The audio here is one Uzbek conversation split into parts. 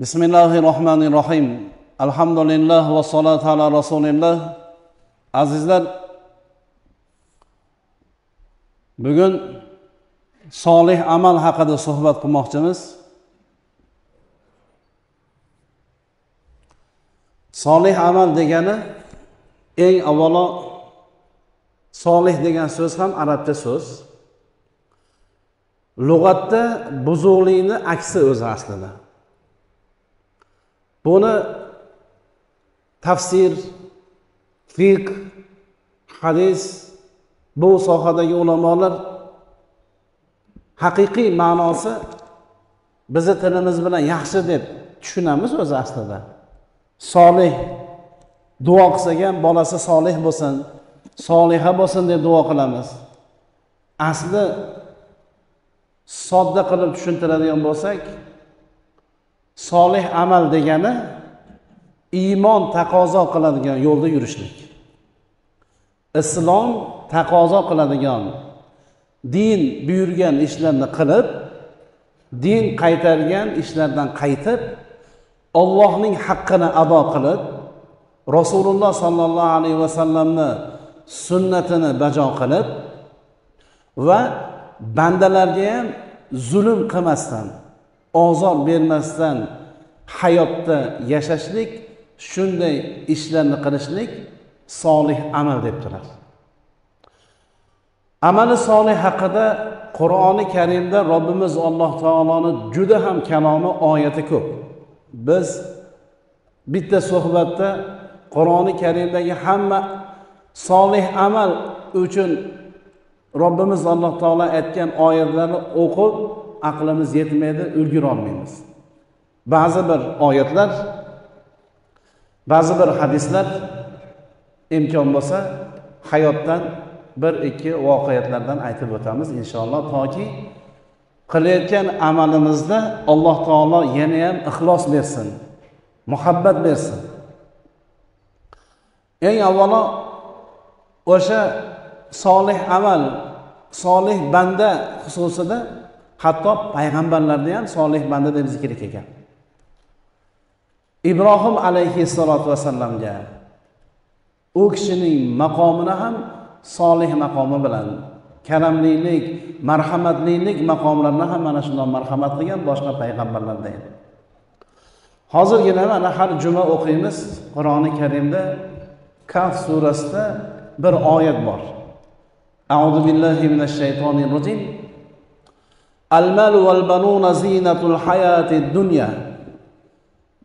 بسم الله الرحمن الرحيم الحمد لله والصلاة على رسول الله azizlar bugun solih amal haqida suhbat qilmoqchimiz solih amal degani eng avvalo solih degan so'z ham arabcha so'z lug'atda buzuqlikni aksi o'zi aslida Buni tafsir fiq hadis bu sohadagi ulamolar haqiqiy ma'nosi bizni tilimiz bilan yaxshi deb tushunamiz o'zi aslida. Solih duo qilsak ham bolasi solih bo'lsin soliha bo'lsin deb duo qilamiz. Asli sodda qilib tushuntiradigan bo'lsak solih amal degani iymon taqozo qiladigan yo'lda yurishlik. Islom taqozo qiladigan din buyurgan ishlarni qilib din qaytargan ishlardan qaytib ollohning haqqini ado qilib rasululloh sollallohu alayhi vasallamni sunnatini bajo qilib va bandalarga ham zulm qilmasdan ozor bermasdan hayotda yashashlik shunday ishlarni qilishlik solih amal deb turadi. Amali solih haqida qur'oni karimda robbimiz alloh taoloni juda ham kalomi oyati ko'p. Biz bitta suhbatda qur'oni karimdagi hamma solih amal uchun robbimiz alloh taolo aytgan oyatlarni o'qib aqlimiz yetmaydi ulgurolmaymiz ba'zi bir oyatlar ba'zi bir hadislar imkon bo'lsa hayotdan bir ikki voqeatlardan aytib o'tamiz inshaalloh toki qilayotgan amalimizda alloh taolo yana ham ixlos bersin muhabbat bersin. Eng avvalo o'sha solih amal solih banda xususida hatto payg'ambarlarda ham solih banda deb zikri kelgan ibrohim alayhissalotu vassallamga u kishining maqomini ham solih maqomi bilan karamlilik marhamatlilik maqomlarini ham mana shundoq marhamat qilgan boshqa payg'ambarlarda ham hozirgina mana har juma o'qiymiz qur'oni karimda kaf surasida bir oyat bor. Auzu billahi minash shaytonir rojim. al mal val banuna zinatul hayatid dunya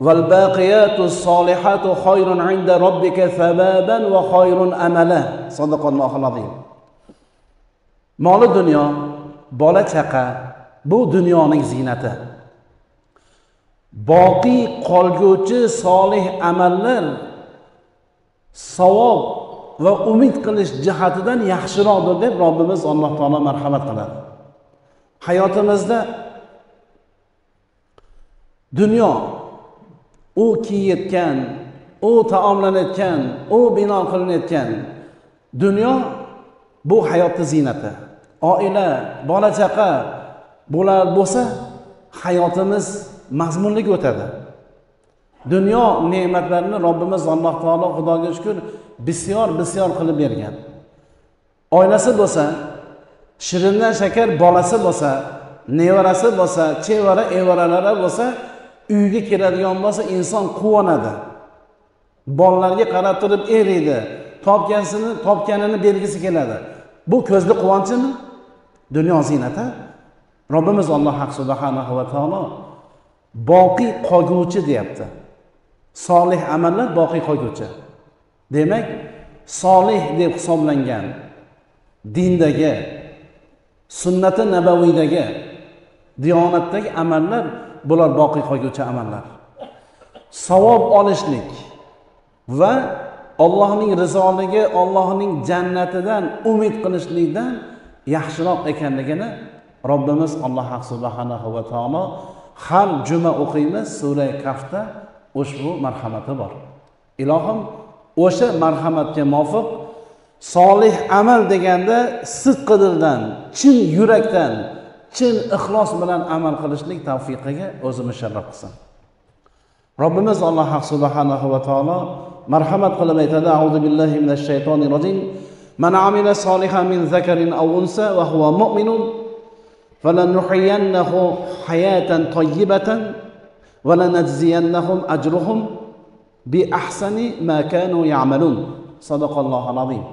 والباقيات الصالحات خير عند ربك ثوابا وخير املا صدق الله العظيم moli dunyo bola chaqa bu dunyoning ziynati boqiy qolguvchi solih amallar savob va umid qilish jihatidan yaxshiroqdir deb robbimiz alloh taolo marhamat qiladi Hayotimizda dunyo u kiyayotgan u taomlanayotgan u bino qilinayotgan dunyo bu hayotni ziynati. Oila bola chaqa bular bo'lsa hayotimiz mazmunli o'tadi. Dunyo ne'matlarini robbimiz alloh taolo xudoga shukur bisyor bisyor qilib bergan. Oilasi bo'lsa shirindan shakar bolasi bo'lsa nevarasi bo'lsa chevara evaralari bo'lsa uyga keladigan bo'lsa inson quvonadi. Bolalarga qarab turib eh, eriydi topgansini topganini bergisi keladi. Bu ko'zli quvonchimi? Dunyo ziynati. Robbimiz alloh haq subhanahu va taolo boqiy qolguvchi deyapti. Solih amallar boqiy qolguvchi. Demak solih deb hisoblangan dindagi sunnati nabaviydagi diyonatdagi amallar bular boqiy qolguvchi amallar. Savob olishlik va ollohning rizoligi ollohning jannatidan umid qilishlikdan yaxshiroq ekanligini robbimiz alloh subhanahu va taolo har juma o'qiymiz. Sura kafda ushbu marhamati bor. Ilohim o'sha marhamatga muvofiq solih amal deganda sidqi dildan chin yurakdan chin ixlos bilan amal qilishlik tavfiqiga o'zi musharraf qilsin robbimiz alloh subhanahu va taolo marhamat qilib aytadi auzu billahi minash shaytonir rojim man amila solihan min zakarin aw unsa va huwa mu'minun فلنحيينه حياة طيبة ولنجزينهم أجرهم بأحسن ما كانوا يعملون صدق الله العظيم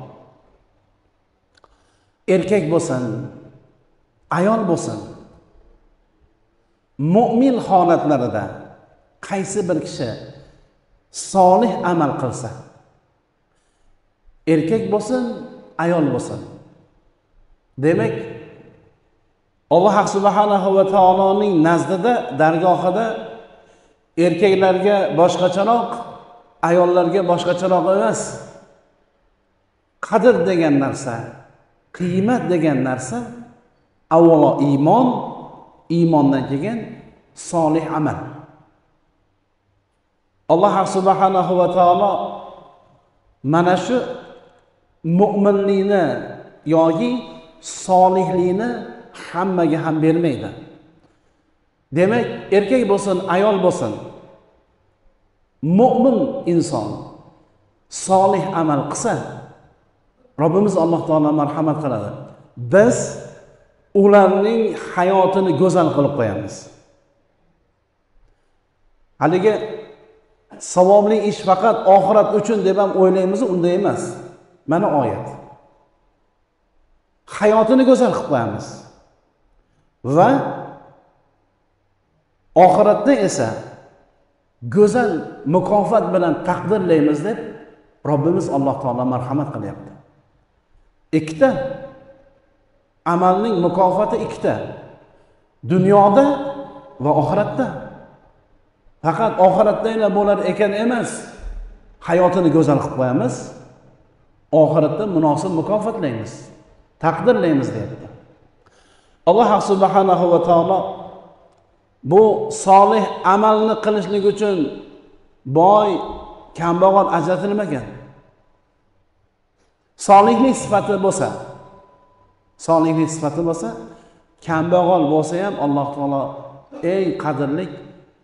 erkak bo'lsin ayol bo'lsin mo'min holatlarida qaysi bir kishi solih amal qilsa erkak bo'lsin ayol bo'lsin. Demak alloh subhanahu va taoloning nazdida dargohida erkaklarga boshqacharoq ayollarga boshqacharoq emas qadr degan narsa qiymat degan narsa avvalo iymon iymondan keyin solih amal. Alloh subhanahu va taolo mana shu mo'minlikni yoki solihlikni hammaga ham bermaydi. Demak erkak bo'lsin ayol bo'lsin mo'min inson solih amal qilsa robbimiz alloh taolo marhamat qiladi. Biz ularning hayotini go'zal qilib qo'yamiz. Haligi savobli ish faqat oxirat uchun deb ham o'ylaymiz unday emas. Mana oyat. Hayotini go'zal qilib qo'yamiz. Va oxiratda esa go'zal mukofot bilan taqdirlaymiz deb robbimiz alloh taolo marhamat qilyapti. Ikkita. Amalning mukofoti ikkita. Dunyoda va oxiratda. Faqat oxiratdagina bo'lar ekan emas. Hayotini go'zal qilib qo'yamiz. Oxiratda munosib mukofotlaymiz. Taqdirlaymiz deyapti. Alloh subhanahu va taolo bu solih amalni qilishlik uchun boy kambag'al ajratilmagan. Solihlik sifati bo'lsa solihlik sifati bo'lsa kambag'al bo'lsa ham alloh taolo eng qadrli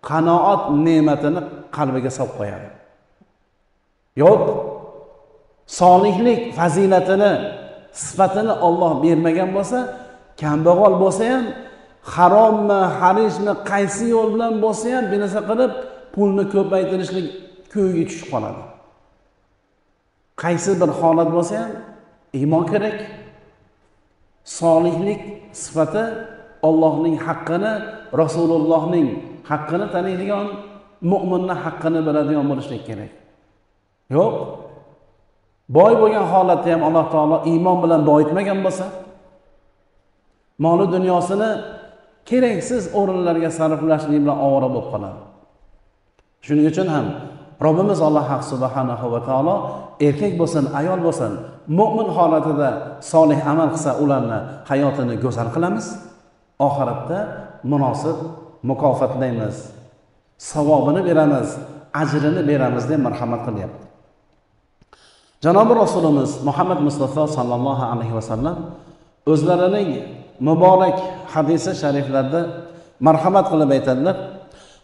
qanoat ne'matini qalbiga solib qo'yadi. Yo'q solihlik fazilatini sifatini olloh bermagan bo'lsa kambag'al bo'lsa ham harommi harijmi qaysi yo'l bilan bo'lsa ham bir narsa qilib pulni ko'paytirishlik ko'yiga tushib qoladi. Qaysi bir holat bo'lsa ham iymon kerak. Solihlik sifati ollohning haqqini rasulullohning haqqini taniydigan mo'minni haqqini biladigan bo'lishlik kerak. Yo'q. Boy bo'lgan holatda ham alloh taolo iymon bilan boyitmagan bo'lsa moli dunyosini keraksiz o'rinlarga sarflashlik bilan ovora bo'lib qoladi. Shuning uchun ham robbimiz alloh subhanahu va taolo erkak bo'lsin ayol bo'lsin mo'min holatida solih amal qilsa ularni hayotini go'zal qilamiz. Oxiratda munosib mukofotlaymiz savobini beramiz ajrini beramiz deb marhamat qilyapti. Janobi rasulimiz muhammad mustafa sollallohu alayhi vasallam o'zlarining muborak hadisi shariflarida marhamat qilib aytadilar.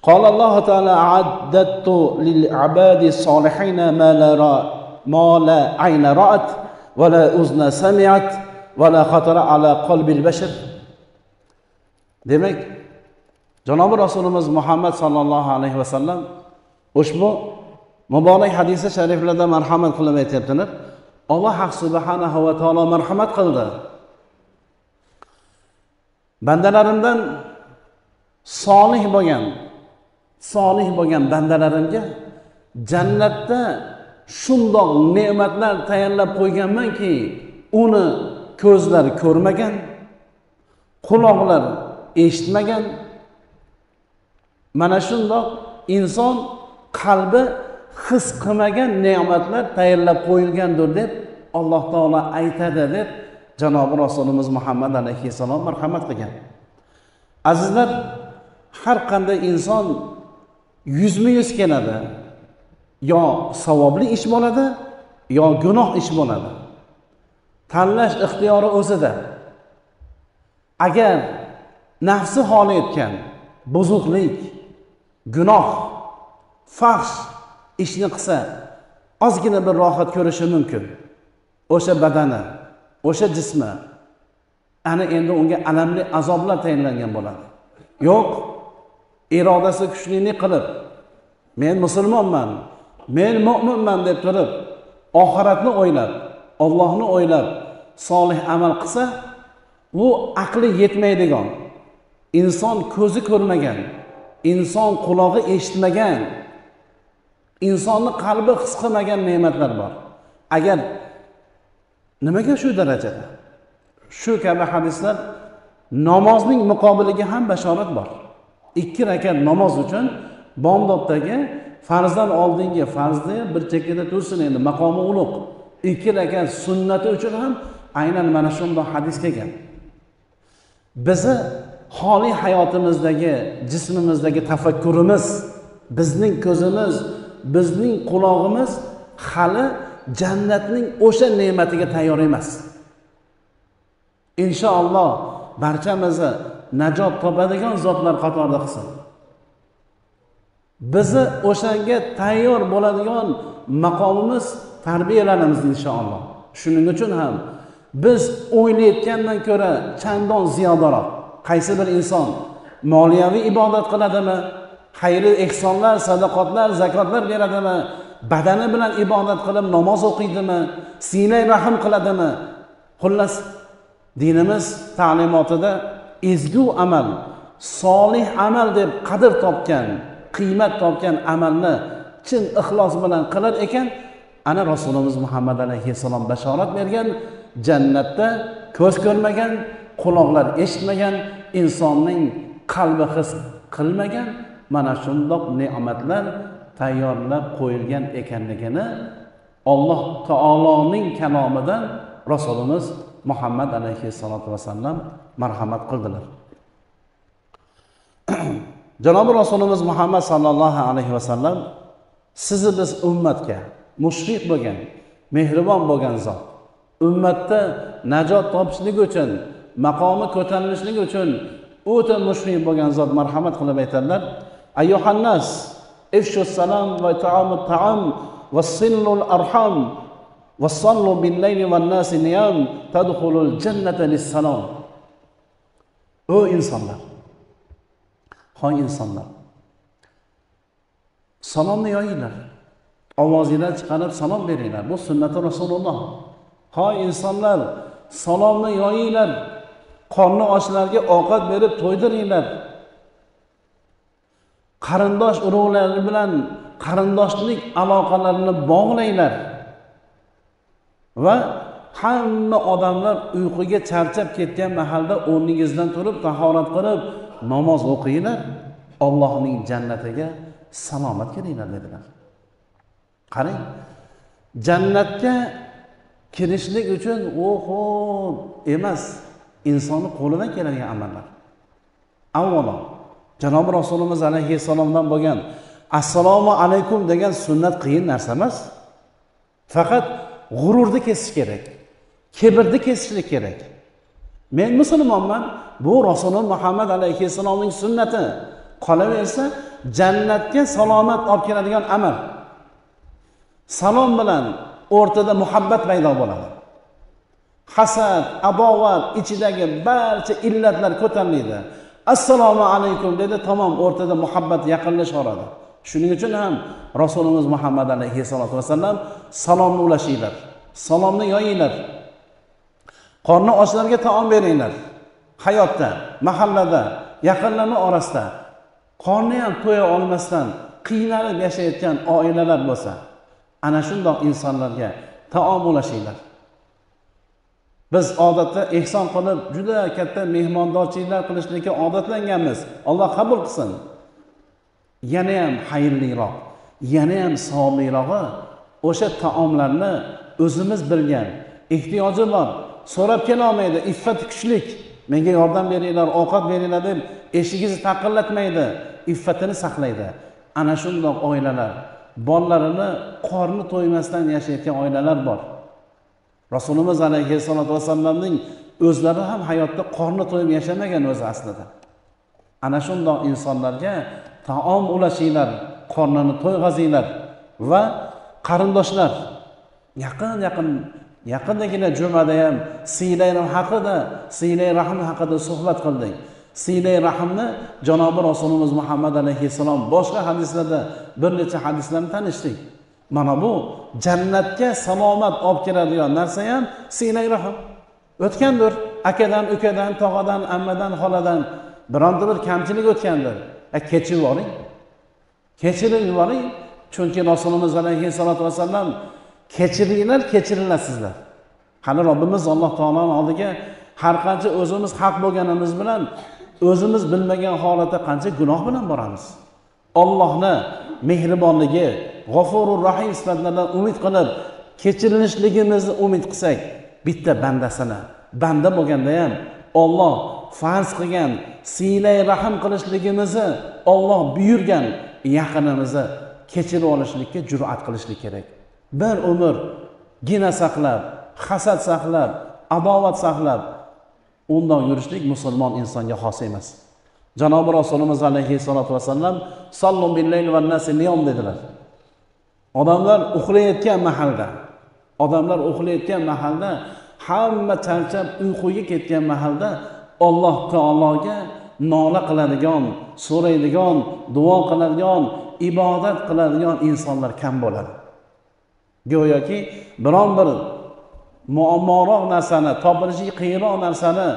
قال الله تعالى أعددت للعباد الصالحين ما لا رأ ما لا عين رأت ولا أذن سمعت ولا خطر على قلب البشر demak janobi rasulimiz muhammad sollallohu alayhi vasallam ushbu muborak hadisi shariflarda marhamat qilib aytyaptilar alloh subhanahu va taolo marhamat qildi bandalarimdan solih bo'lgan solih bo'lgan bandalarimga jannatda shundoq ne'matlar tayyorlab qo'yganmanki uni ko'zlar ko'rmagan quloqlar eshitmagan. Mana shundoq inson qalbi his qilmagan ne'matlar tayyorlab qo'yilgandir deb alloh taolo aytadi deb janobi rasulimiz muhammad alayhissalom marhamat qilgan. Azizlar har qanday inson yuzma yuz keladi. Yo savobli ish bo'ladi yo gunoh ish bo'ladi. Tanlash ixtiyori o'zida. Agar nafsi xohlayotgan buzuqlik gunoh faxsh ishni qilsa ozgina bir rohat ko'rishi mumkin. O'sha badani o'sha jismi ana endi unga alamli azoblar tayinlangan bo'ladi. Yo'q. Irodasi kuchlilik qilib men musulmonman men mo'minman deb turib oxiratni o'ylab ollohni o'ylab solih amal qilsa u aqli yetmaydigan inson ko'zi ko'rmagan inson qulog'i eshitmagan insonni qalbi his qilmagan ne'matlar bor. Agar nimaga shu darajada? Shu kabi hadislar namozning muqobiliga ham bashorat bor. Ikki rakat namoz uchun bomdoddagi farzdan oldingi farzni bir chekkada tursin endi maqomi ulug' ikki rakat sunnati uchun ham aynan mana shundoq hadis kelgan. Bizni holiy hayotimizdagi jismimizdagi tafakkurimiz bizning ko'zimiz bizning qulog'imiz hali jannatning o'sha ne'matiga tayyor emas. Inshaalloh barchamizni najot topadigan zotlar qatorida qilsin. Bizni o'shanga tayyor bo'ladigan maqomimiz tarbiyalanamiz inshaalloh shuning uchun ham biz o'ylayotgandan ko'ra chandon ziyodaroq qaysi bir inson moliyaviy ibodat qiladimi? Xayri ehsonlar sadaqotlar zakotlar beradimi? Badani bilan ibodat qilib namoz o'qiydimi? Siylay rahm qiladimi? Xullas dinimiz ta'limotida ezgu amal solih amal deb qadr topgan qiymat topgan amalni chin ixlos bilan qilar ekan ana rasulimiz muhammad alayhissalom bashorat bergan jannatda ko'z ko'rmagan quloqlar eshitmagan insonning qalbi his qilmagan mana shundoq ne'matlar tayyorlab qo'yilgan ekanligini alloh taoloning kalomidan rasulimiz muhammad alayhissalotu vassallam marhamat qildilar. Janobi rasulimiz muhammad sollallohu alayhi vasallam sizni biz ummatga mushfiq bo'lgan mehribon bo'lgan zot ummatda najot topishlik uchun maqomi ko'tarilishligi uchun o'ta mushfiq bo'lgan zot marhamat qilib aytadilar. Ayyuhannas ifshu salam va taamut taam va sillul arham va sallu bil layli van tadkhulul jannata o insonlar hoy insonlar salomni yoyinglar ovozinglar chiqarib salom beringlar bu sunnati rasululloh hoy insonlar salomni yoyinglar qorni ochlarga ovqat berib to'ydiringlar qarindosh urug'lar bilan qarindoshlik aloqalarini bog'langlar va hamma odamlar uyquga charchab ketgan mahalda o'rningizdan turib tahorat qilib namoz o'qinglar ollohning jannatiga salomat kelinglar dedilar. Qarang jannatga kirishlik uchun oho emas insonni qo'lidan keladigan amallar. Avvalo janobi rasulimiz alayhissalomdan bo'lgan assalomu alaykum degan sunnat qiyin narsa emas. Faqat g'ururni kesish kerak kibrni kesishlik kerak. Men musulmonman bu rasululloh muhammad alayhissalomning sunnati. Qolaversa jannatga salomat olib keladigan amal salom bilan o'rtada muhabbat paydo bo'ladi. Hasad adovat ichidagi barcha illatlar ko'tariladi. Assalomu alaykum dedi tamom o'rtada muhabbat yaqinlashaveradi shuning uchun ham rasulimiz muhammad alayhissalotu vassalam salomni ulashinglar salomni yoyinglar. Qorni ochlarga taom beringlar. Hayotda mahallada yaqinlarni orasida qorni ham to'ya olmasdan qiynalib yashayotgan oilalar bo'lsa ana shundoq insonlarga taom ulashinglar. Biz odatda ehson qilib juda katta mehmondorchiliklar qilishlikka odatlanganmiz. Alloh qabul qilsin. Yana ham xayrliroq yana ham savoblirog'i o'sha taomlarni o'zimiz bilgan ehtiyoji bor. So'rab kelolmaydi iffati kuchlik. Menga yordam beringlar ovqat beringlar deb eshigingizni taqillatmaydi iffatini saqlaydi. Ana shundoq oilalar bolalarini qorni to'ymasdan yashayotgan oilalar bor. Rasulimiz alayhissalotu vassalamning o'zlari ham hayotda qorni to'yib yashamagan o'zi aslida. Ana shundoq insonlarga taom ulashinglar qornini to'yg'azinglar va qarindoshlar. Yaqin yaqin yaqindagina jumada ham siylay haqida siylay rahm haqida suhbat qildik siylay rahmni janobi rasulimiz muhammad alayhissalom boshqa hadislarda bir necha hadislarni tanishdik. Mana bu jannatga salomat olib keladigan narsa ham siylay rahm. O'tgandir akadan ukadan tog'adan ammadan xoladan bironta bir kamchilik o'tgandir. Kechirib yuboring kechirib yuboring chunki rasulimiz alayhissalotu vassalam kechiringlar kechirilasizlar hali robbimiz alloh taoloni oldiga har qancha o'zimiz haq bo'lganimiz bilan o'zimiz bilmagan holatda qancha gunoh bilan boramiz? Ollohni mehribonligi g'ofurur rahim sifatlaridan umid qilib kechirilishligimizni umid qilsak bitta bandasini banda bo'lganda ham olloh farz qilgan siylay rahm qilishligimizni olloh buyurgan yaqinimizni kechirib olishlikka jur'at qilishlik kerak. Bir umr gina saqlab hasad saqlab adovat saqlab undoq yurishlik musulmon insonga xos emas. Janobi rasulimiz alayhissalotu vassalam sallum billayl va niyom dedilar. Odamlar uxlayotgan mahalda odamlar uxlayotgan mahalda hamma charchab uyquga ketgan mahalda alloh taologa nola qiladigan so'raydigan duo qiladigan ibodat qiladigan insonlar kam bo'ladi. Go'yoki biron bir muammoroq narsani topilishi qiyinroq narsani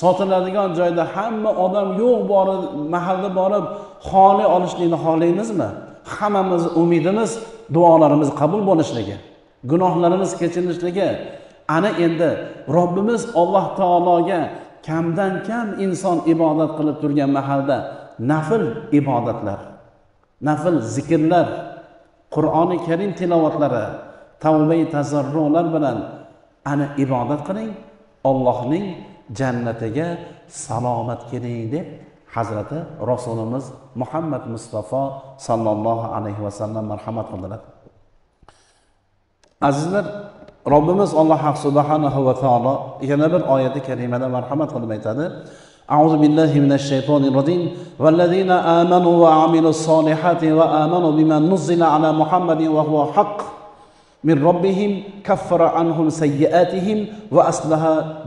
sotiladigan joyda hamma odam yo'q borib mahalda borib xoli olishlikni xohlaymizmi? Hammamiz umidimiz duolarimiz qabul bo'lishligi gunohlarimiz kechirilishligi ana endi robbimiz alloh taologa kamdan kam inson ibodat qilib turgan mahalda nafl ibodatlar nafl zikrlar qur'oni karim tilovatlari tavbai tazarrular bilan ana ibodat qiling ollohning jannatiga salomat keling deb hazrati rasulimiz muhammad mustafa sollallohu alayhi vasallam marhamat qildilar. Azizlar robbimiz alloh subhanahu va taolo yana bir oyati karimada marhamat qilib aytadi أعوذ بالله من الشيطان الرجيم والذين آمنوا وعملوا الصالحات وآمنوا بما نزل على محمد وهو حق من ربهم كفر عنهم سيئاتهم وأصلح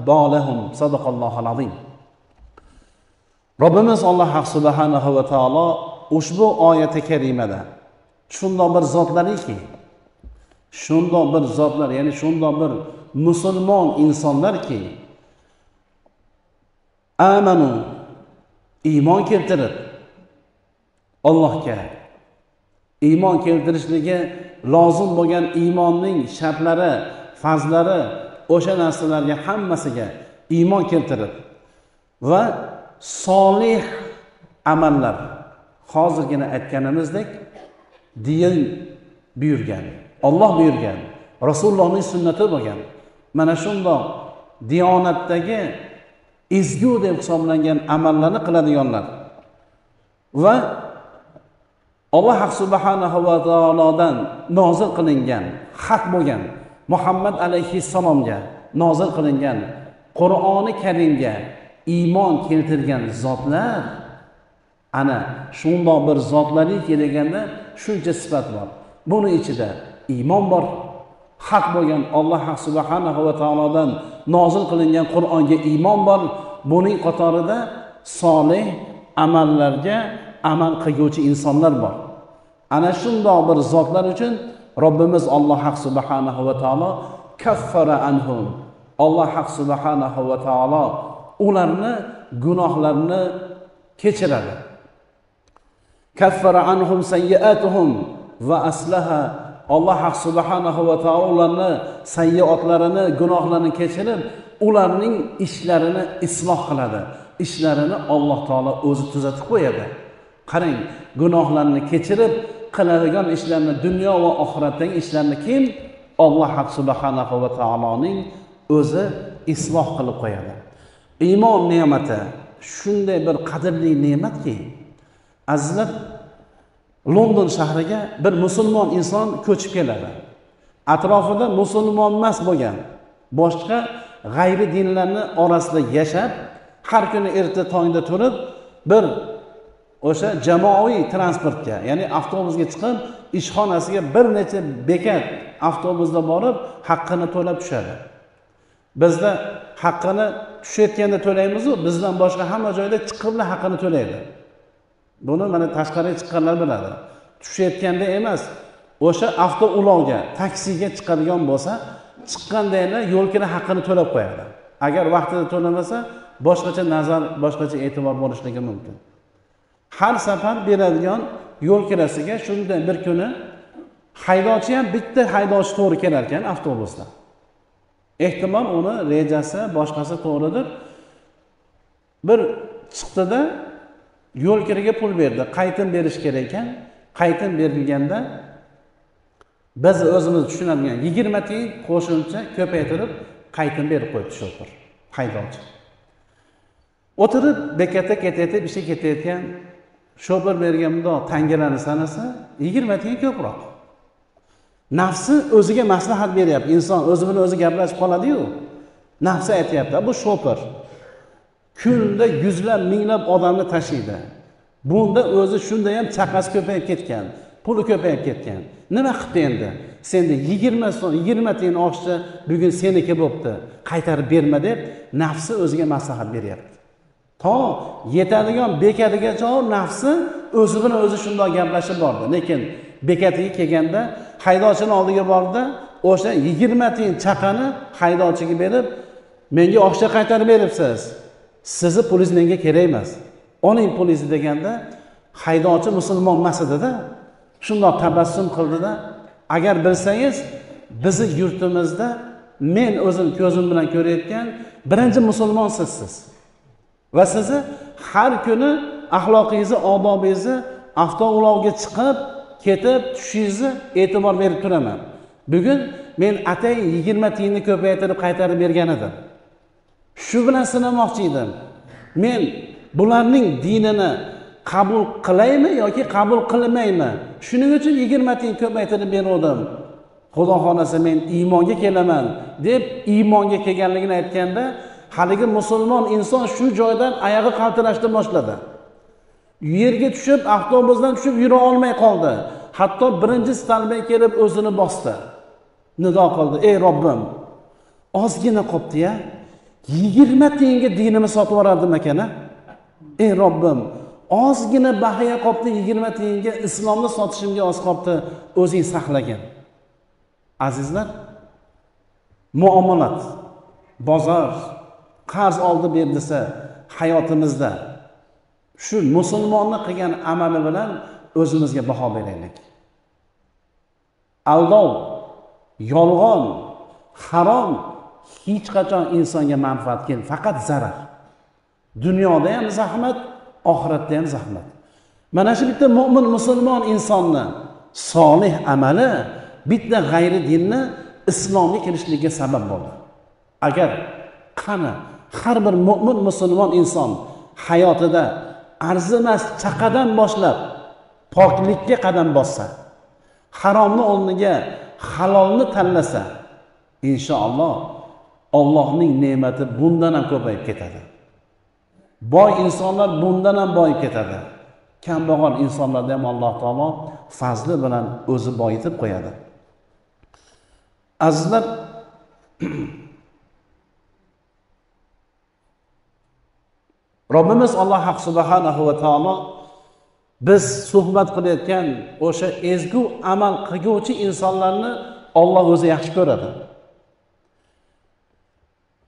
بالهم صدق الله العظيم robbimiz alloh subhanahu va taolo ushbu oyati karimada shundoq bir zotlariki shundoq bir zotlar ya'ni shundoq bir musulmon insonlarki amanu iymon keltirib allohga iymon keltirishligi lozim bo'lgan iymonning shartlari farzlari o'sha narsalarga hammasiga iymon keltirib va solih amallar. Hozirgina aytganimizdek din buyurgan. Olloh buyurgan rasulullohning sunnati bo'lgan. Mana shundoq diyonatdagi ezgu deb hisoblangan amallarni qiladiganlar va alloh subhanahu va taolodan nozil qilingan haq bo'lgan muhammad alayhissalomga nozil qilingan qur'oni karimga iymon keltirgan zotlar ana shundoq bir zotlarga kelganda shuncha sifat bor. Buni ichida iymon bor haq bo'lgan olloh subhanahu va taolodan nozil qilingan qur'onga iymon bor. Buning qatorida solih amallarga amal qilguvchi insonlar bor. Ana shundoq bir zotlar uchun robbimiz alloh subhanahu va taolo kaffara anhum. Alloh subhanahu va taolo ularni gunohlarini kechiradi. Kaffara anhum sayyiatuhum va aslaha alloh subhanahu va taolo ularni sayyoatlarini gunohlarini kechirib ularning ishlarini isloh qiladi. Ishlarini alloh taolo o'zi tuzatib qo'yadi. Qarang gunohlarni kechirib qiladigan ishlarni dunyo va oxiratdagi ishlarni kim? Olloh subhanahu va taoloning o'zi isloh qilib qo'yadi. Iymon ne'mati shunday bir qadrli ne'matki azizlar london shahriga bir musulmon inson ko'chib keladi. Atrofida musulmon emas bo'lgan boshqa g'ayri dinlarni orasida yashab har kuni erta tongda turib bir o'sha jamoaviy transportga ya'ni avtobusga chiqib ishxonasiga bir necha bekat avtobusda borib haqqini to'lab tushadi. Bizda haqqini tushayotganda to'laymizu bizdan boshqa hamma joyda chiqibla haqqini to'laydi. Buni mana tashqariga chiqqanlar biladi. Tushayotganda emas o'sha avtoulovga taksiga chiqadigan bo'lsa chiqqandagina yo'lkira haqqini to'lab qo'yadi. Agar vaqtida to'lamasa boshqacha nazar boshqacha e'tibor bo'lishligi mumkin. Har safar beradigan yo'l kirasiga shunday bir kuni haydovchi ham bitta haydovchi to'g'ri kelar ekan avtobusda. Ehtimol uni rejasi boshqasi to'g'ridir. Bir chiqdida yo'l kiriga pul berdi. Qaytim berish kerak ekan. Qaytim berilganda biz o'zimiz tushunadigan yigirma tiyin qo'shimcha ko'paytirib qaytim berib qo'yibdi shofir haydovchi. O'tirib bekatda ketayotib ishga ketayotgan shofir bergan bundoq tangalarni sanasa yigirma tiyin ko'proq. Nafsi o'ziga maslahat beryapti. Inson o'zi bilan o'zi gaplashib qoladiyu. Nafsi aytyapti bu shofir kunda yuzlab minglab odamni tashiydi bunda o'zi shunda ham chaqasi ko'payib ketgan puli ko'payib ketgan. Nima qilibdi endi? Senda yigirma so'm yigirma tiyin oshchi bugun seniki bo'libdi qaytarib berma deb nafsi o'ziga maslahat beryapti. To yetadigan bekatigacha nafsi o'zi bilan o'zi shundoq gaplashib bordi. Lekin bekatiga kelganda haydovchini oldiga bordi o'sha yigirma tiyin chaqani haydovchiga berib menga oshcha qaytarib beribsiz. Sizni pulingiz menga kerak emas. Oling pulingizni deganda haydovchi musulmon emas edida. Shundoq tabassum qildida. Agar bilsangiz bizni yurtimizda men o'zim ko'zim bilan ko'rayotgan birinchi musulmonsiz siz. Va sizni har kuni axloqingizni odobingizni avtoulovga chiqib ketib tushishingizni e'tibor berib turaman. Bugun men atayin yigirma tiyinni ko'paytirib qaytarib bergan edim. Shu bilan sinamoqchi edim. Men bularning dinini qabul qilaymi yoki qabul qilmaymi? Shuning uchun yigirma tiyin ko'paytirib beruvdim. Xudo xohlasa men iymonga kelaman deb iymonga kelganligini aytganda haligi musulmon inson shu joydan oyog'i qaltirashni boshladi. Yerga tushib avtobusdan tushib yura olmay qoldi. Hatto birinchi stalbay kelib o'zini bosdi. Nido qildi ey robbim ozgina qolibdiya yigirma tiyinga dinimni sotib yuborardim ekan a ey robbim ozgina bahya qolibdi yigirma tiyinga islomni sotishimga oz qolibdi o'zing saqlagin. Azizlar muomalat bozor qarz oldi berdisa hayotimizda shu musulmonni qilgan amali bilan o'zimizga baho beraylik. Aldov yolg'on harom hech qachon insonga manfaat kelmaydi faqat zarar. Dunyoda ham zahmat oxiratda ham zahmat. Mana shu bitta mo'min musulmon insonni solih amali bitta g'ayri dinni islomga kirishligiga sabab bo'ldi. Agar qani har bir mo'min musulmon inson hayotida arzimas chaqadan boshlab poklikka qadam bossa haromni o'rniga halolni tanlasa inshaalloh ollohning ne'mati bundan ham ko'payib ketadi. Boy insonlar bundan ham boyib ketadi. Kambag'al insonlarni ham alloh taolo fazli bilan o'zi boyitib qo'yadi. Azizlar robbimiz alloh haq subhanahu va taolo biz suhbat qilayotgan o'sha ezgu amal qilguvchi insonlarni olloh o'zi yaxshi ko'radi.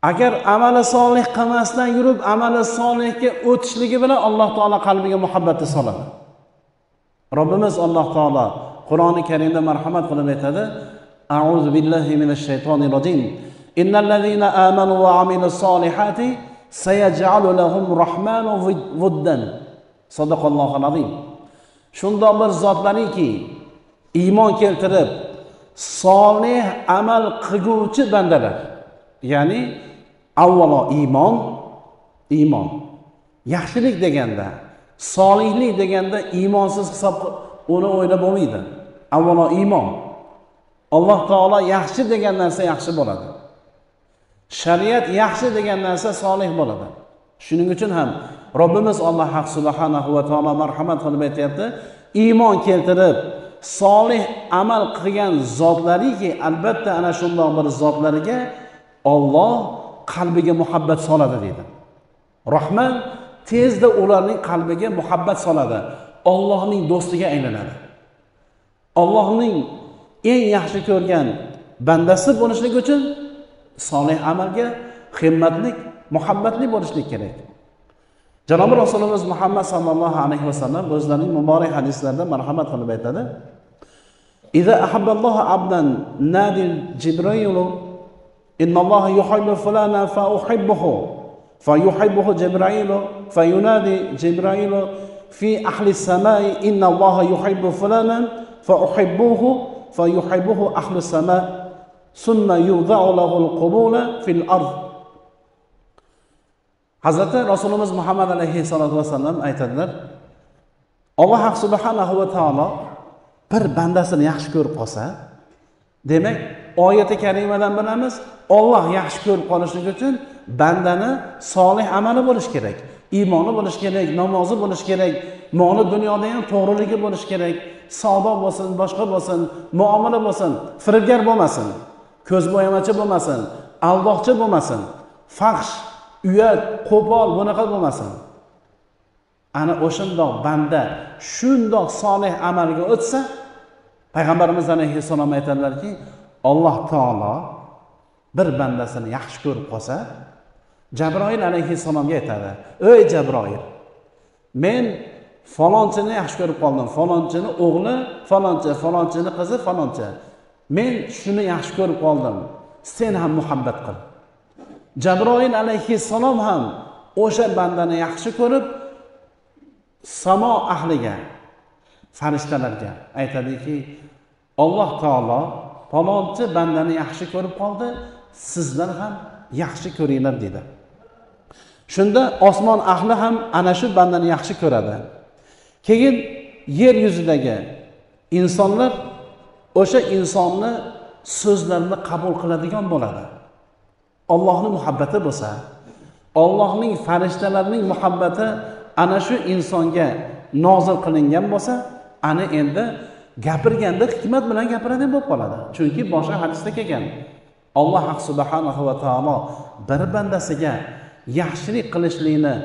Agar amali solih qilmasdan yurib amali solihga o'tishligi bilan alloh taolo qalbiga muhabbatni soladi. Robbimiz alloh taolo qur'oni karimda marhamat qilib aytadi. Auzu billahi minash shaytonir rojim innallazina amanu va amilus solihati sayaj'alu lahum rahmanu vuddan sadaqallohul azim. Shundoq bir zotlariki iymon keltirib solih amal qilguvchi bandalar. Ya'ni avvalo iymon iymon yaxshilik deganda solihlik deganda iymonsiz hisob uni o'ylab bo'lmaydi avvalo iymon alloh taolo yaxshi degan narsa yaxshi bo'ladi. Shariat yaxshi degan narsa solih bo'ladi. Shuning uchun ham robbimiz alloh haq subhanahu va taolo marhamat qilib aytyapti iymon keltirib solih amal qilgan zotlariki albatta ana shundoq bir zotlariga olloh qalbiga muhabbat soladi deydi. Rohman tezda ularning qalbiga muhabbat soladi. Ollohning do'stiga aylanadi. Ollohning eng yaxshi ko'rgan bandasi bo'lishlik uchun solih amalga himmatlik muhabbatli bo'lishlik kerak. Janobi rasulimiz muhammad sallallohu alayhi vasallam o'zlarining muborak hadislarida marhamat qilib aytadi. إن الله يحب فلانا فأحبه فيحبه جبرائيل فينادي جبرائيل في أهل السماء إن الله يحب فلانا فأحبوه فيحبه أهل السماء. ثم يوضع له القبول في الأرض. hazrati rasulimiz muhammad alayhissalotu vassalam aytadilar alloh subhanahu va taolo bir bandasini yaxshi ko'rib qolsa demak oyati karimadan bilamiz olloh yaxshi ko'rib qolishlik uchun bandani solih amali bo'lishi kerak. Iymoni bo'lishi kerak namozi bo'lishi kerak moli dunyoda ham to'g'riligi bo'lishi kerak savdo bo'lsin boshqa bo'lsin muomala bo'lsin firibgar bo'lmasin ko'z bo'yamachi bo'lmasin aldoqchi bo'lmasin faxsh uyat qo'pol bunaqa bo'lmasin. Ana o'shandoq banda shundoq solih amalga o'tsa payg'ambarimiz alayhissalom aytadilarki alloh taolo bir bandasini yaxshi ko'rib qolsa jabroil alayhissalomga aytadi ey jabroil men falonchini yaxshi ko'rib qoldim falonchini o'g'li falonchi falonchini qizi falonchi men shuni yaxshi ko'rib qoldim sen ham muhabbat qil. Jabroil alayhissalom ham o'sha bandani yaxshi ko'rib samo ahliga farishtalarga aytadiki alloh taolo palonchi bandani yaxshi ko'rib qoldi sizlar ham yaxshi ko'ringlar dedi. Shunda osmon ahli ham ana shu bandani yaxshi ko'radi. Keyin yer yuzidagi insonlar o'sha insonni so'zlarini qabul qiladigan bo'ladi. Ollohni muhabbati bo'lsa ollohning farishtalarining muhabbati ana shu insonga nozil qilingan bo'lsa ana endi gapirganda hikmat bilan gapiradigan bo'lib qoladi. Chunki boshqa hadisda kelgan. Alloh subhanahu va taolo bir bandasiga yaxshilik qilishlikni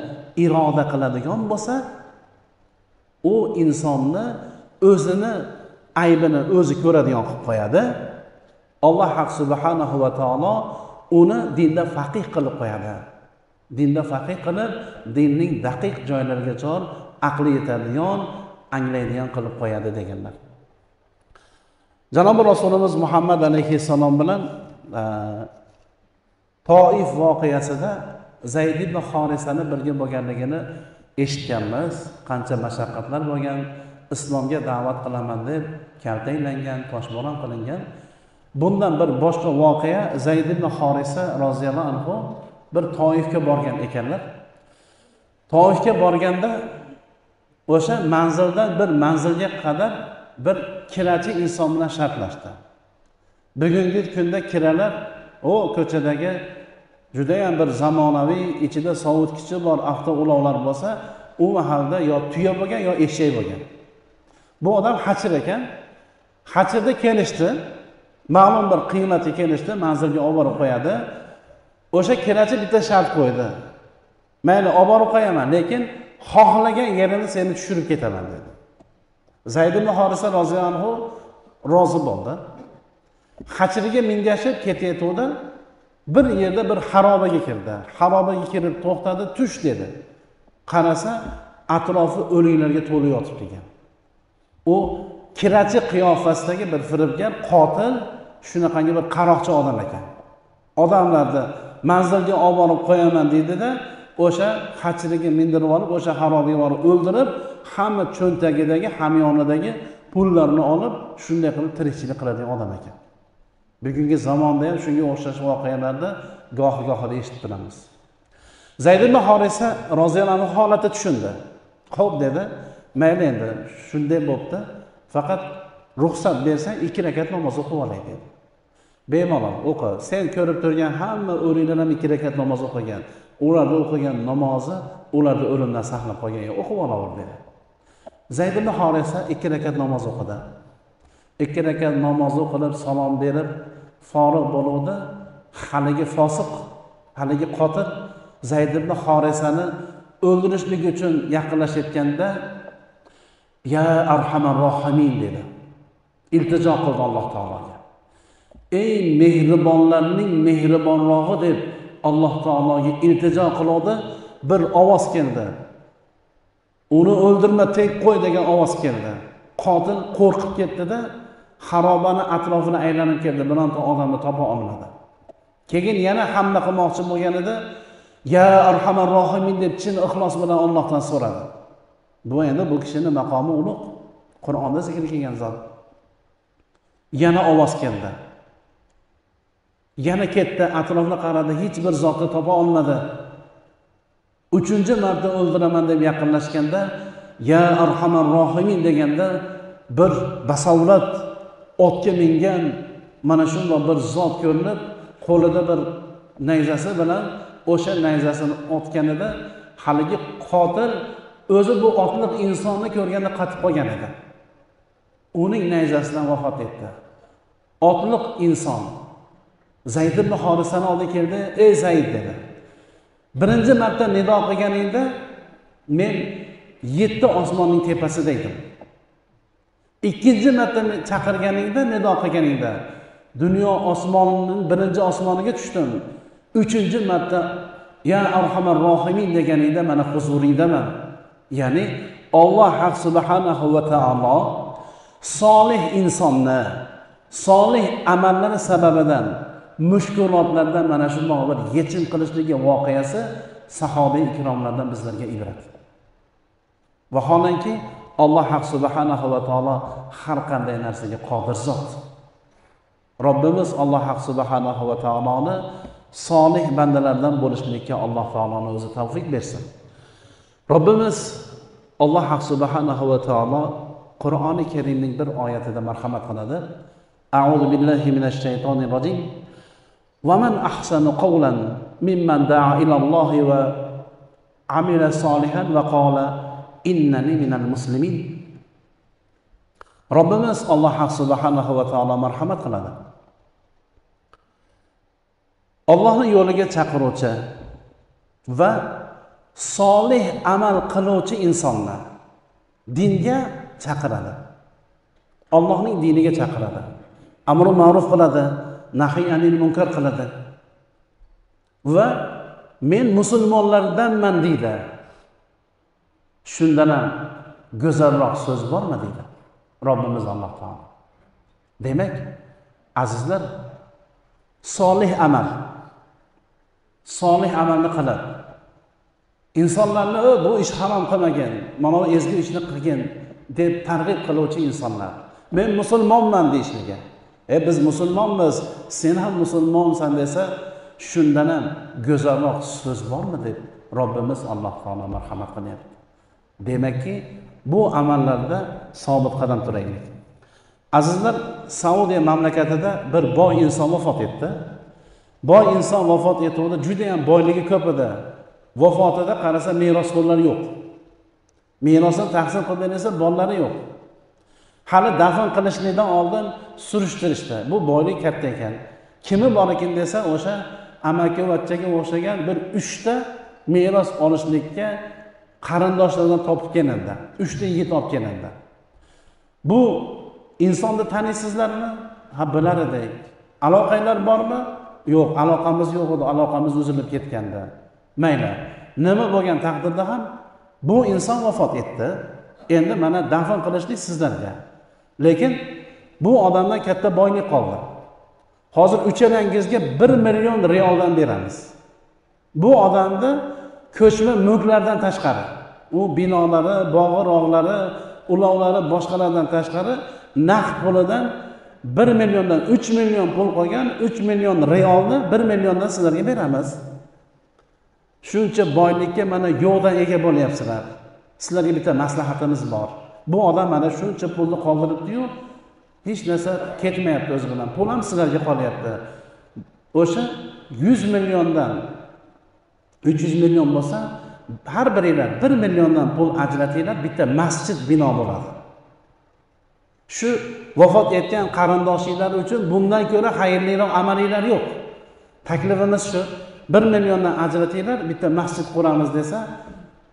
iroda qiladigan bo'lsa u insonni o'zini aybini o'zi ko'radigan qilib qo'yadi. Alloh subhanahu va taolo uni dinda faqih qilib qo'yadi. Dinda faqih qilib dinning daqiq joylariga chor aqli yetadigan anglaydigan qilib qo'yadi deganlar. Janobi rasulimiz muhammad alayhissalom bilan e, toif voqeasida zayd ibn xorisani birga bo'lganligini eshitganmiz. Qancha mashaqqatlar bo'lgan islomga da'vat qilaman deb kaltaklangan toshbo'ron qilingan. Bundan bir boshqa voqea zayd ibn horisa roziyallohu anhu bir toifga borgan ekanlar. Toifga borganda o'sha manzildan bir manzilga qadar bir kirachi inson bilan shartlashdi. Bugungi kunda kiralar u ko'chadagi judayam bir zamonaviy ichida sovutgichi bor avtoulovlar bo'lsa u mahalda yo tuya bo'lgan yo eshak bo'lgan. Bu odam hachir ekan. Hachirda kelishdi. Ma'lum bir qiymatga kelishdi manzilga olib borib qo'yadi. O'sha kirachi bitta shart qo'ydi. Mayli olib borib qo'yaman lekin xohlagan yerini seni tushirib ketaman dedi. Zayd ibn horisa roziyallohu anhu rozi bo'ldi. Hachiriga mingashib ketayotganda bir yerda bir harobaga kirdi. Harobaga kirib to'xtadi tush dedi. Qarasa atrofi o'liklarga to'lib yotibdi ekan u kirachi qiyofasidagi bir firibgar qotil shunaqangi bir qaroqchi odam ekan. Odamlarni manzilga olib borib qo'yaman deydida o'sha hachiriga mindirib olib o'sha harobiga borib o'ldirib hamma cho'ntagidagi hamyonidagi pullarni olib shunday qilib tirikchilik qiladigan odam ekan. Bugungi zamonda ham shunga o'xshash voqealarni gohi gohida eshitib turamiz. Zayd ibn horisa roziyallohu anhu holati tushundi. Ho'p dedi mayli endi shunday bo'libdi faqat ruxsat bersang ikki rakat namoz o'qib olay dedi. Bemalol o'qi. Sen ko'rib turgan hamma o'liklar ham ikki rakat namoz o'qigan. Ularni o'qigan namozi ularni o'limdan saqlab qolgan. O'qib olaver dedi. Zayd ibn horisa ikki rakat namoz o'qidi. Ikki rakat namoz o'qilib salom berib forig' bo'luvdi. Haligi fosiq haligi qotil zayd ibn horisani o'ldirishlik uchun yaqinlashayotganda ya arhamar rohimin dedi. Iltijo qildi alloh taologa. Ey mehribonlarning mehribonrog'i deb alloh taologa iltijo qiladi bir ovoz keldi. Uni o'ldirma tek qo'y degan ovoz keldi. Qotil qo'rqib ketdida harobani atrofini aylanib keldi. Bironta odamni topa olmadi. Keyin yana hamma qilmoqchi bo'lganida ya arhamar rohimin deb chin ixlos bilan ollohdan so'radi. Bu endi bu kishini maqomi ulug' qur'onda zikr kelgan zot. Yana ovoz keldi. Yana ketdi atrofni qaradi hech bir zotni topa olmadi. Uchinchi marta o'ldiraman deb yaqinlashganda ya arhamar rohimin deganda bir basavlat otga mingan mana shundoq bir zot ko'rinib qo'lida bir nayzasi bilan o'sha nayzasini otganida haligi qotil o'zi bu otliq insonni ko'rganda qatib qolgan edi. Uning nayzasidan vafot etdi. Otliq inson. Zayd ibn horisani oldiga keldi. Ey zayd dedi. Birinchi marta nido qilganingda men yetti osmonning tepasida edim. Ikkinchi marta chaqirganingda nido qilganingda dunyo osmonining birinchi osmoniga tushdim. Uchinchi marta ya arhamar rohimin deganingda mana huzuringdaman ya'ni olloh haq subhanahu va taolo solih insonni solih amallari sababidan mushkulotlardan mana shundoq bir yechim qilishligi voqeasi sahobiy ikromlardan bizlarga ibrat. Vaholanki alloh haq subhanahu va taolo har qanday narsaga qodir zot. Robbimiz alloh haq subhanahu va taoloni solih bandalardan bo'lishlikka alloh taoloni o'zi tavfiq bersin. Robbimiz alloh haq subhanahu va taolo qur'oni karimning bir oyatida marhamat qiladi. Auzu billahi minash shaytonir rojim. ومن أحسن قولا ممن دعا إلى الله وعمل صالحا وقال إنني من المسلمين robbimiz alloh subhanahu va taolo marhamat qiladi ollohni yo'liga chaqiruvchi va solih amal qiluvchi insonlar dinga chaqiradi ollohning diniga chaqiradi amri ma'ruf qiladi Nahiy anil munkar qiladi. Va men musulmonlardanman deydi. Shundan ham go'zalroq so'z bormi deydi. Robbimiz alloh taolo. Demak azizlar solih amal solih amalni qilib insonlarni bu ish harom qilmagin mana bu ezgu ishni qilgin deb targ'ib qiluvchi insonlar. Men musulmonman deyishligi. E biz musulmonmiz. Sen ham musulmonsan desa shundan ham go'zalroq so'z bormi deb robbimiz alloh taolo marhamat qilyapti. Demakki bu amallarda sobit qadam turaylik. Azizlar saudiya mamlakatida bir boy inson vafot etdi. Boy inson vafot etuvdi judayam boyligi ko'p edi. Vafotida qarasa merosxo'rlar yo'q. Merosni taqsim qildi desa bolalari yo'q. Hali dafn qilishlikdan oldin surishtirishdi. Bu boylik katta ekan. Kimi bor ekan desa o'sha amakivachchaga o'xshagan bir uchta meros olishlikka qarindoshlardan topib kelindi. Uchta yigit olib kelindi. Bu insonni taniysizlarmi? Ha bilar edik. Aloqanglar bormi? Yo'q aloqamiz yo'q edi aloqamiz uzilib ketgandi. Mayli nima bo'lgan taqdirda ham bu inson vafot etdi. Endi mana dafn qilishlik sizlarga. Lekin bu odamdan katta boylik qoldi. Hozir uchalangizga bir million realdan beramiz. Bu odamni ko'chma mulklardan tashqari u binolari bog'i rog'lari ulovlari boshqalardan tashqari naqd pulidan bir milliondan uch million pul qolgan uch million realni bir milliondan sizlarga beramiz. Shuncha boylikka mana yo'qdan ega bo'lyapsizlar. Sizlarga bitta maslahatimiz bor. Bu odam mana shuncha pulni qoldiribdiyu hech narsa ketmayapti o'zi bilan. Pul ham sizlarga qolyapti. O'sha yuz milliondan uch yuz million bo'lsa har biringlar bir milliondan pul ajratinglar bitta masjid bino bo'ladi. Shu vafot etgan qarindoshinglar uchun bundan ko'ra xayrliroq amalinglar yo'q. Taklifimiz shu bir milliondan ajratinglar bitta masjid quramiz desa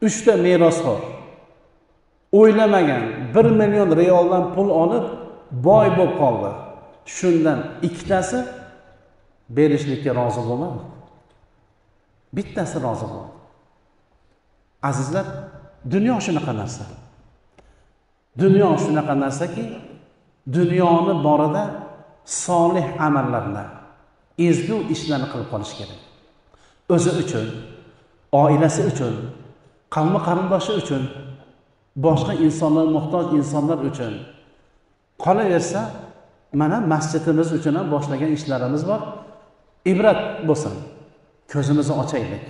uchta merosxo'r o'ylamagan. Bir million realdan pul olib boy bo'lib qoldi. Shundan ikkitasi berishlikka rozi bo'lmadi. Bittasi rozi bo'ldi. Azizlar dunyo shunaqa narsa. Dunyo shunaqa narsaki dunyoni borida solih amallarni ezgu ishlarni qilib qolish kerak. O'zi uchun oilasi uchun qavmi qarindoshi uchun boshqa insonlar muhtoj insonlar uchun. Qolaversa mana masjidimiz uchun ham boshlagan ishlarimiz bor. Ibrat bo'lsin. Ko'zimizni ochaylik.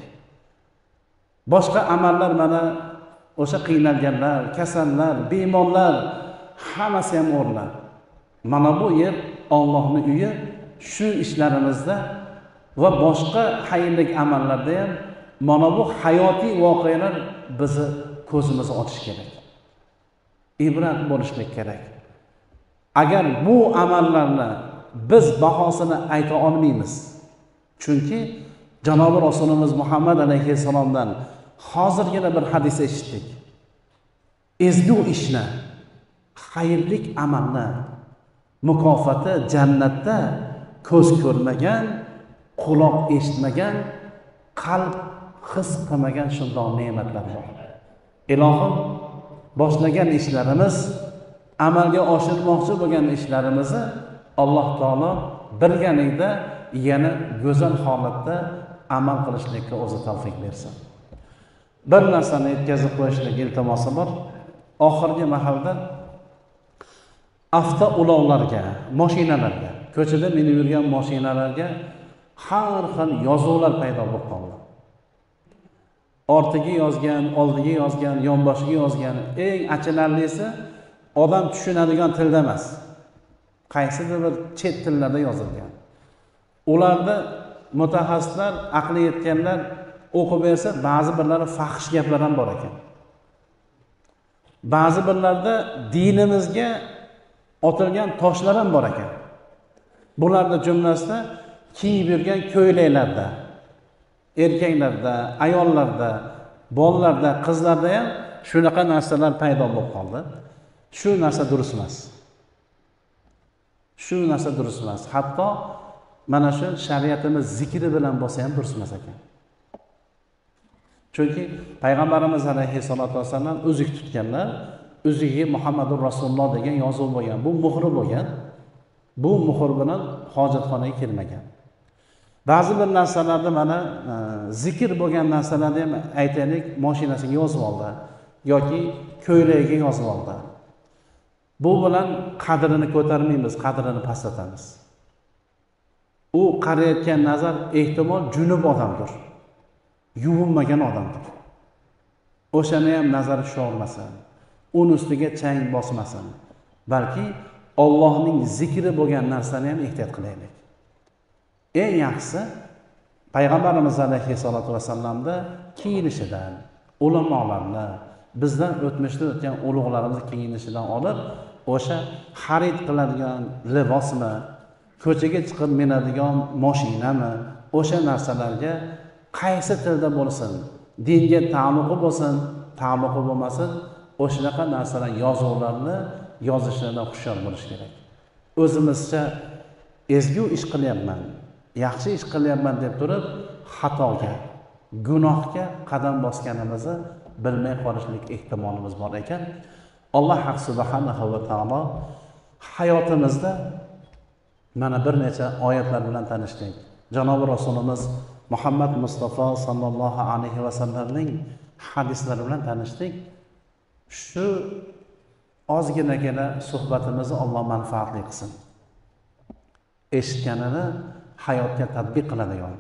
Boshqa amallar mana o'sha qiynalganlar kasallar bemorlar hammasi ham o'rnar mana bu yer ollohni uyi. Shu ishlarimizda va boshqa xayrlik amallarda ham mana bu hayotiy voqealar bizni ko'zimizni ochish kerak. Ibrat bo'lishlik kerak. Agar bu amallarni biz bahosini ayta olmaymiz chunki janobi rasulimiz muhammad alayhissalomdan hozirgina bir hadis eshitdik. Ezgu ishni xayrlik amalni mukofoti jannatda ko'z ko'rmagan quloq eshitmagan qalb his qilmagan shundoq ne'matlar bor. Ilohim boshlagan ishlarimiz amalga oshirmoqchi bo'lgan ishlarimizni alloh taolo bilganingda yana go'zal holatda amal qilishlikka o'zi tavfiq bersin. Bir narsani yetkazib qo'yishlik iltimosi bor. Oxirgi mahalda avtoulovlarga moshinalarga ko'chada minib yurgan moshinalarga har xil yozuvlar paydo bo'lib qoldi. Ortiga yozgan oldiga yozgan yonboshiga yozgan eng achinarlisi odam tushunadigan tilda emas. Qaysidir bir chet tillarda yozilgan. Ularni mutaxassislar aqli yetganlar o'qib bersa ba'zi birlari fahsh gaplar ham bor ekan. Ba'zi birlarda dinimizga otilgan toshlar ham bor ekan. Bularni jumlasida kiyib yurgan ko'ylaklarda erkaklarda ayollarda bolalarda qizlarda ham shunaqa narsalar paydo bo'lib qoldi. Shu narsa durust emas. Shu narsa durust emas. Hatto mana shu shariatimiz zikri bilan bo'lsa ham durust emas ekan. Chunki payg'ambarimiz alayhissalotu vassalam uzuk tutganlar uzugi muhammadu rasululloh degan yozuv bo'lgan bu muhri bo'lgan bu muhr bilan hojatxonaga kirmagan ba'zi bir narsalarni mana e, zikr bo'lgan narsalarni ham aytaylik moshinasiga yozib oldi yoki ko'ylagiga yozib oldi. Bu bilan qadrini ko'tarmaymiz qadrini pastlatamiz u qarayotgan nazar ehtimol junub odamdir yuvinmagan odamdir. O'shani ham nazari tusha uni ustiga chang bosmasin balki ollohning zikri bo'lgan narsani ham ehtiyot qilaylik. Eng yaxshisi payg'ambarimiz alayhissalotu vassalamni kiyinishidan ulamolarni bizdan o'tmishda o'tgan ulug'larimiz kiyinishidan olib o'sha xarid qiladigan libosmi ko'chaga chiqib minadigan moshinami o'sha narsalarga qaysi tilda bo'lsin dinga taalluqi bo'lsin taalluqi bo'lmasin o'shanaqa narsalar yozuvlarni yozishlardan hushyor bo'lish kerak. O'zimizcha ezgu ish qilyapman. Yaxshi ish qilyapman deb turib xatoga gunohga qadam bosganimizni bilmay qolishlik ehtimolimiz bor ekan. Alloh haq subhanahu va taolo hayotimizda mana bir necha oyatlar bilan tanishdik. Janobi rasulimiz muhammad mustafa sollallohu alayhi vasallamning hadislari bilan tanishdik. Shu ozginagina suhbatimizni alloh manfaatli qilsin. Eshitganini hayotga tadbiq qiladigan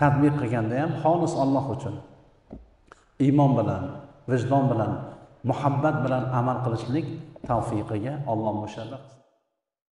tadbiq qilganda ham xolis olloh uchun iymon bilan vijdon bilan muhabbat bilan amal qilishlik tavfiqiga alloh musharraf